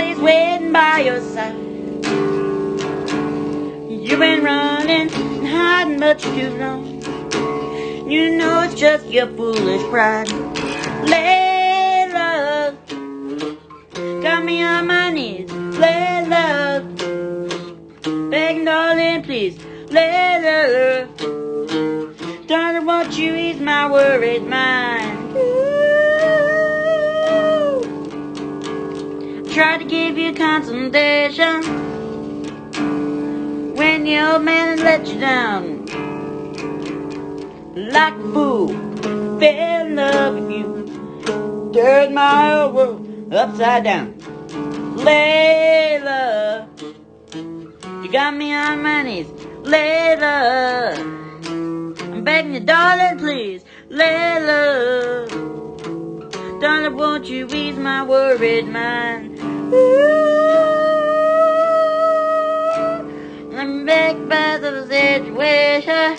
always waiting by your side. You've been running and hiding much too long. You know it's just your foolish pride. Layla got me on my knees. Layla begging, darling, please. Layla. Darling, won't you ease my worried mind? Try to give you consolation when the old man let you down. Like a fool, fell in love with you. Turned my whole world upside down. Layla, you got me on my knees. Layla, I'm begging you, darling, please. Layla, darling, won't you ease my worried mind? I'm back by the situation.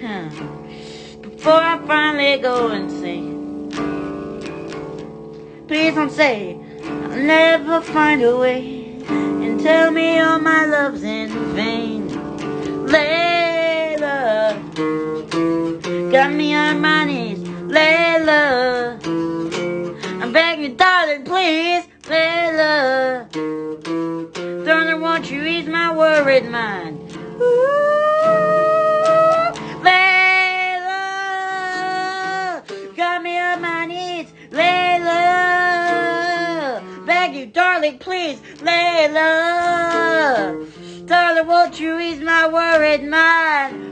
Huh. Before I finally go insane. Please don't say I'll never find a way and tell me all my love's in vain. Layla, got me on my knees. Layla, I'm begging you, darling, please. Layla, darling, won't you ease my worried mind? Ooh, Layla, got me on my knees. Layla, beg you, darling, please. Layla, darling, won't you ease my worried mind?